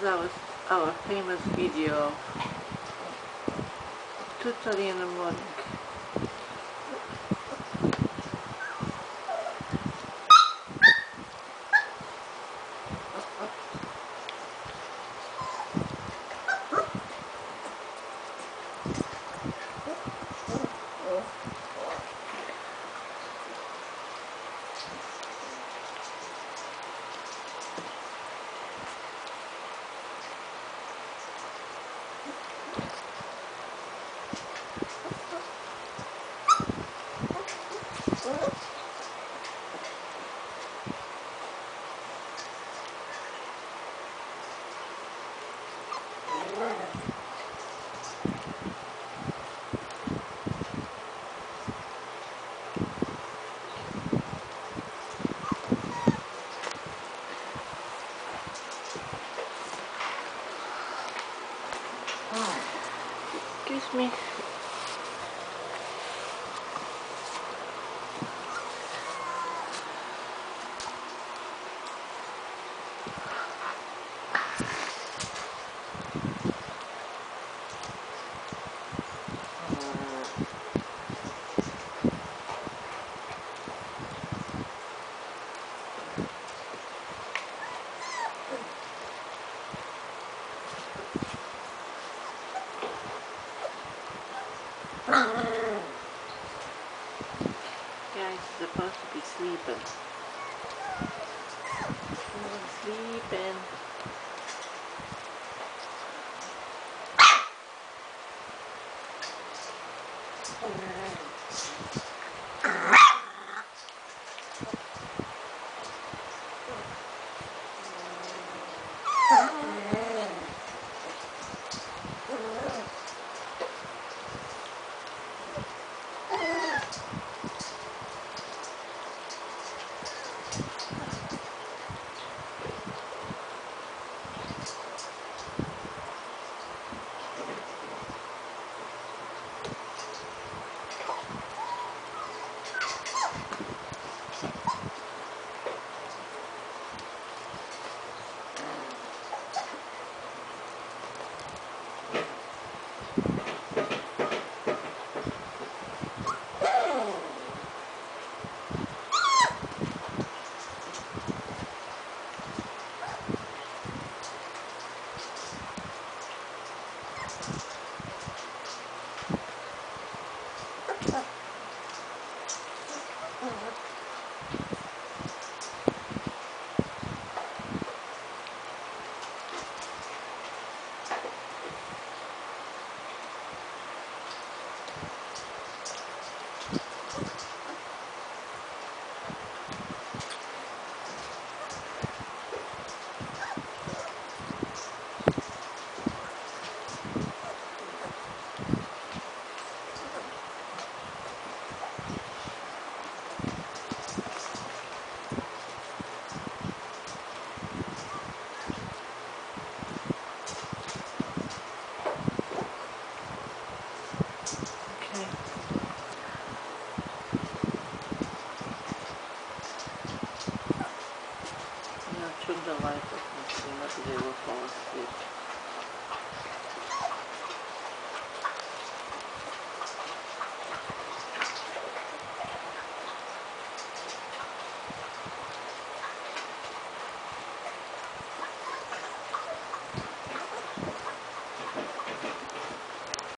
is our, our famous video. Totally in the morning. To be sleeping. Sleeping.